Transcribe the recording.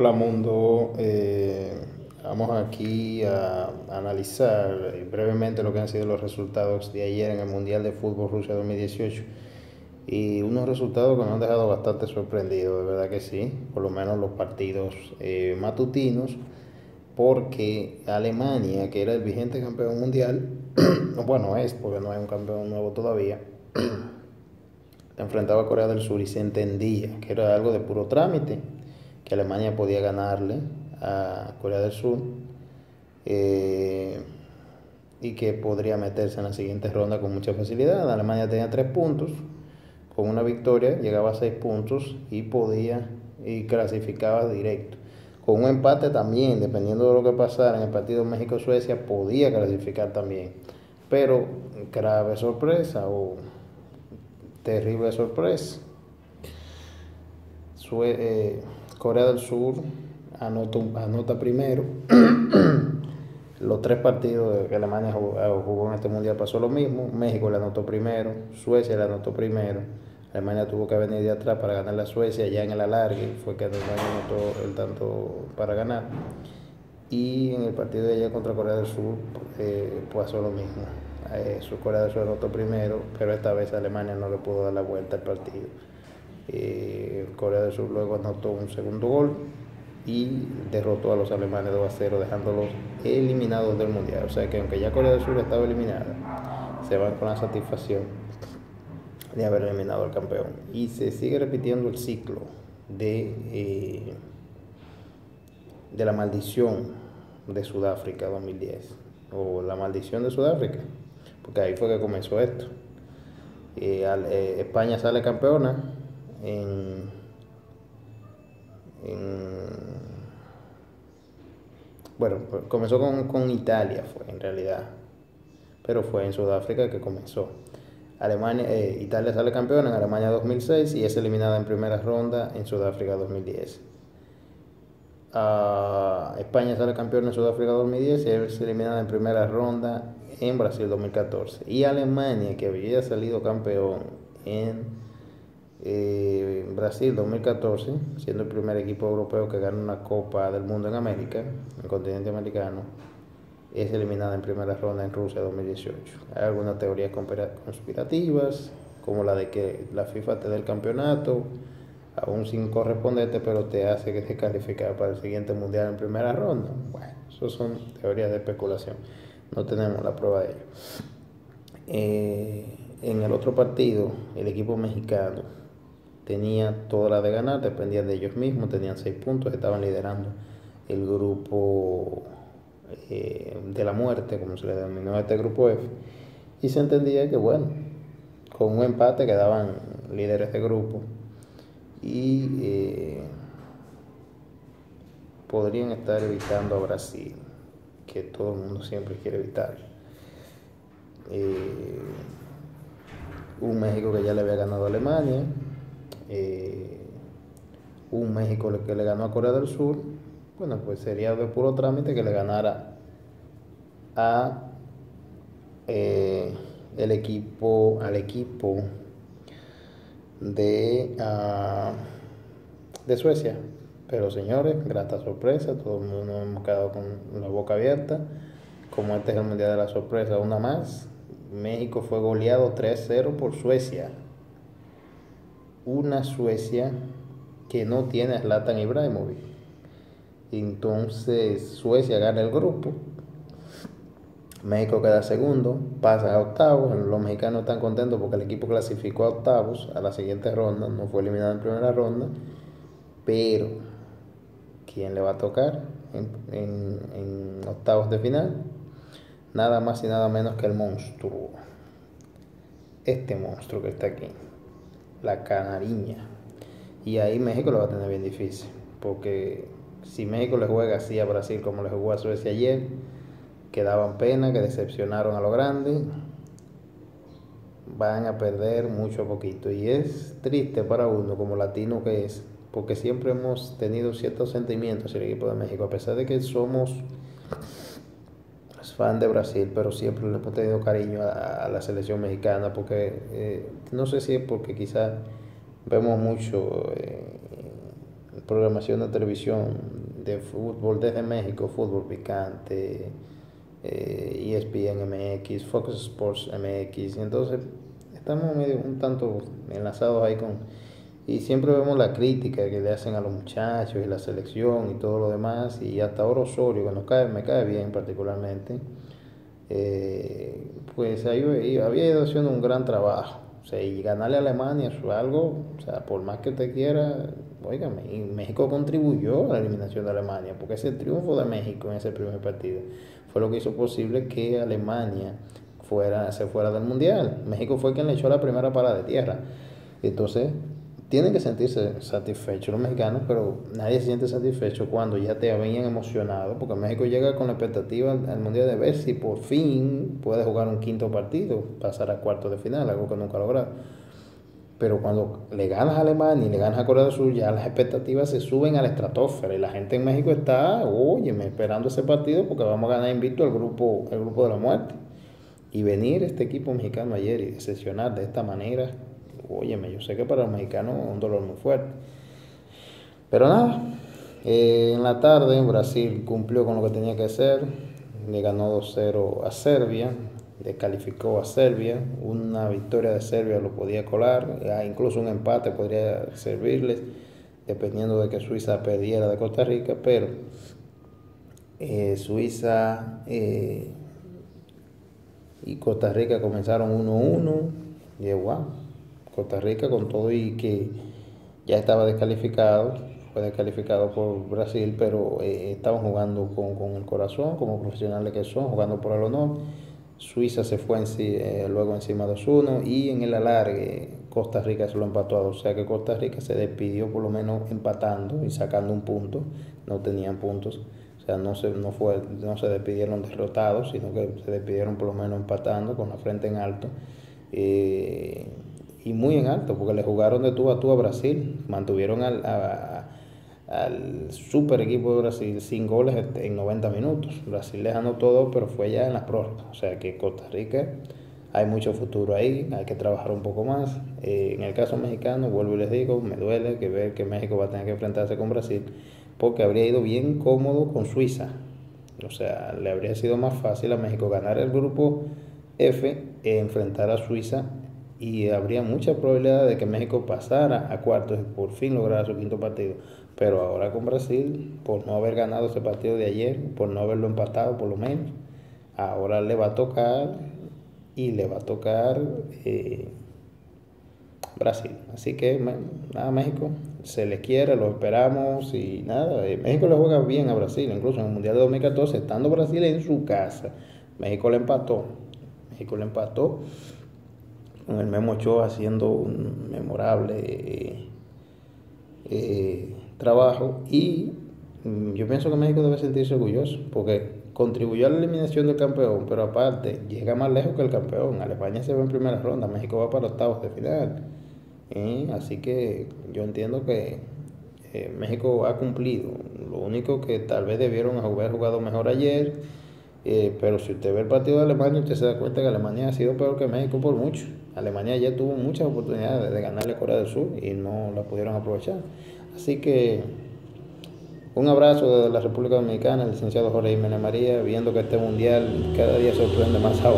Hola mundo, eh, vamos aquí a analizar brevemente lo que han sido los resultados de ayer en el Mundial de Fútbol Rusia 2018 y unos resultados que nos han dejado bastante sorprendidos, de verdad que sí, por lo menos los partidos eh, matutinos, porque Alemania, que era el vigente campeón mundial, bueno es porque no es un campeón nuevo todavía, enfrentaba a Corea del Sur y se entendía que era algo de puro trámite que Alemania podía ganarle a Corea del Sur eh, y que podría meterse en la siguiente ronda con mucha facilidad. Alemania tenía tres puntos, con una victoria llegaba a seis puntos y podía y clasificaba directo. Con un empate también, dependiendo de lo que pasara en el partido México-Suecia, podía clasificar también. Pero grave sorpresa o terrible sorpresa. eh, Corea del Sur anota, anota primero. Los tres partidos que Alemania eh, jugó, en este mundial pasó lo mismo. México le anotó primero, Suecia le anotó primero. Alemania tuvo que venir de atrás para ganar la Suecia, ya en el alargue fue que Alemania anotó el tanto para ganar. Y en el partido de ayer contra Corea del Sur eh, pasó lo mismo. Eh, Corea del Sur anotó primero, pero esta vez Alemania no le pudo dar la vuelta al partido. Eh, Corea del Sur luego anotó un segundo gol y derrotó a los alemanes 2 a 0, dejándolos eliminados del mundial. O sea que aunque ya Corea del Sur estaba eliminada, se van con la satisfacción de haber eliminado al campeón. Y se sigue repitiendo el ciclo de, eh, de la maldición de Sudáfrica 2010, o la maldición de Sudáfrica, porque ahí fue que comenzó esto. Eh, España sale campeona en, bueno, pues comenzó con, Italia, fue en realidad, pero fue en Sudáfrica que comenzó. Alemania, eh, Italia sale campeón en Alemania 2006 y es eliminada en primera ronda en Sudáfrica 2010. Ah, España sale campeón en Sudáfrica 2010 y es eliminada en primera ronda en Brasil 2014. Y Alemania, que había salido campeón en eh, Brasil 2014, siendo el primer equipo europeo que gana una Copa del Mundo en América, en el continente americano, es eliminada en primera ronda en Rusia 2018. Hay algunas teorías conspirativas, como la de que la FIFA te da el campeonato, aún sin correspondente, pero te hace que te calificar para el siguiente mundial en primera ronda. Bueno, eso son teorías de especulación. No tenemos la prueba de ello. Eh, en el otro partido, el equipo mexicano tenía toda la de ganar, dependían de ellos mismos, tenían seis puntos, estaban liderando el grupo eh, de la muerte, como se le denominó a este grupo F, y se entendía que, bueno, con un empate quedaban líderes de grupo y eh, podrían estar evitando a Brasil, que todo el mundo siempre quiere evitar. Eh, un México que ya le había ganado a Alemania, eh, un México que le ganó a Corea del Sur, bueno, pues sería de puro trámite que le ganara a eh, el equipo, al equipo de, uh, de Suecia. Pero señores, grata sorpresa, todo el mundo hemos quedado con la boca abierta. Como este es el Mundial de la Sorpresa, una más. México fue goleado 3-0 por Suecia una Suecia que no tiene a Zlatan Ibrahimovic. Entonces Suecia gana el grupo. México queda segundo, pasa a octavos. Los mexicanos están contentos porque el equipo clasificó a octavos a la siguiente ronda, no fue eliminado en primera ronda. Pero, ¿quién le va a tocar en, en octavos de final? Nada más y nada menos que el monstruo. Este monstruo que está aquí la canariña. Y ahí México lo va a tener bien difícil, porque si México le juega así a Brasil como le jugó a Suecia ayer, que daban pena, que decepcionaron a lo grande, van a perder mucho a poquito. Y es triste para uno como latino que es, porque siempre hemos tenido ciertos sentimientos en el equipo de México, a pesar de que somos fan de Brasil, pero siempre le hemos tenido cariño a, la selección mexicana, porque eh, no sé si es porque quizás vemos mucho eh, programación de televisión de fútbol desde México, fútbol picante, eh, ESPN MX, Fox Sports MX, entonces estamos medio un tanto enlazados ahí con y siempre vemos la crítica que le hacen a los muchachos y la selección y todo lo demás y hasta ahora Osorio que cae me cae bien particularmente eh, pues ahí había ido haciendo un gran trabajo. O sea, y ganarle a Alemania es algo o sea por más que te quiera oígame y México contribuyó a la eliminación de Alemania porque ese triunfo de México en ese primer partido fue lo que hizo posible que Alemania fuera se fuera del mundial. México fue quien le echó la primera parada de tierra. Entonces tienen que sentirse satisfechos los mexicanos, pero nadie se siente satisfecho cuando ya te habían emocionado, porque México llega con la expectativa al Mundial de ver si por fin puede jugar un quinto partido, pasar a cuartos de final, algo que nunca ha logrado. Pero cuando le ganas a Alemania y le ganas a Corea del Sur, ya las expectativas se suben a la estratosfera y la gente en México está, óyeme, esperando ese partido porque vamos a ganar invicto al grupo, el grupo de la muerte. Y venir este equipo mexicano ayer y decepcionar de esta manera, óyeme, yo sé que para los mexicanos es un dolor muy fuerte. Pero nada, eh, en la tarde Brasil cumplió con lo que tenía que hacer, le ganó 2-0 a Serbia, descalificó a Serbia, una victoria de Serbia lo podía colar, incluso un empate podría servirles, dependiendo de que Suiza perdiera de Costa Rica, pero eh, Suiza eh, y Costa Rica comenzaron 1-1, y Costa Rica con todo y que ya estaba descalificado, fue descalificado por Brasil, pero eh, estaban jugando con, el corazón, como profesionales que son, jugando por el honor. Suiza se fue en eh, luego encima de 2-1 y en el alargue Costa Rica se lo empató a 2. O sea que Costa Rica se despidió por lo menos empatando y sacando un punto. No tenían puntos. O sea, no se, no fue, no se despidieron derrotados, sino que se despidieron por lo menos empatando con la frente en alto. Eh, y muy en alto, porque le jugaron de tú a tú a Brasil, mantuvieron al, al super equipo de Brasil sin goles en 90 minutos. Brasil le ganó todo, pero fue ya en las prórrogas. O sea que Costa Rica hay mucho futuro ahí, hay que trabajar un poco más. Eh, en el caso mexicano, vuelvo y les digo, me duele que ver que México va a tener que enfrentarse con Brasil, porque habría ido bien cómodo con Suiza. O sea, le habría sido más fácil a México ganar el grupo F e enfrentar a Suiza y habría mucha probabilidad de que México pasara a cuartos y por fin lograra su quinto partido. Pero ahora con Brasil, por no haber ganado ese partido de ayer, por no haberlo empatado por lo menos, ahora le va a tocar y le va a tocar eh, Brasil. Así que nada, México se le quiere, lo esperamos y nada, eh, México le juega bien a Brasil, incluso en el Mundial de 2014, estando Brasil en su casa, México le empató, México le empató con el Memo Ochoa haciendo un memorable eh, trabajo y mm, yo pienso que México debe sentirse orgulloso porque contribuyó a la eliminación del campeón, pero aparte llega más lejos que el campeón. Alemania se va en primera ronda, México va para octavos de final. así que yo entiendo que eh, México ha cumplido. Lo único que tal vez debieron haber jugado mejor ayer eh, pero si usted ve el partido de Alemania, usted se da cuenta que Alemania ha sido peor que México por mucho. Alemania ya tuvo muchas oportunidades de ganarle a Corea del Sur y no la pudieron aprovechar. Así que un abrazo desde la República Dominicana, el licenciado Jorge Jiménez María, viendo que este mundial cada día sorprende más a